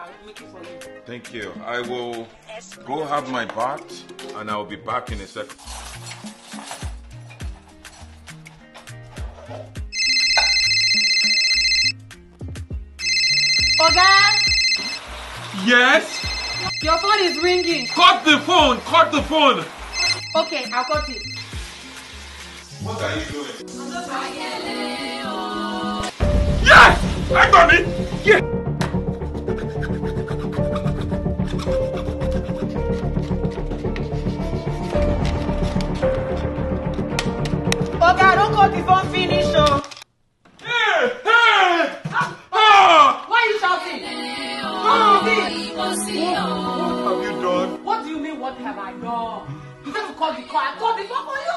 I'll make it for you. Thank you. I will go have my bath and I'll be back in a second. Oga, Yes? your phone is ringing. Cut the phone! Cut the phone! Okay, I'll cut it. What are you doing? Yes! I got it! Yeah! coat is finish. Hey, hey. Ah, ah. Why are you shouting? What is it? What, what have you done? What do you mean what have I done? You said to call the car. I called the car for you.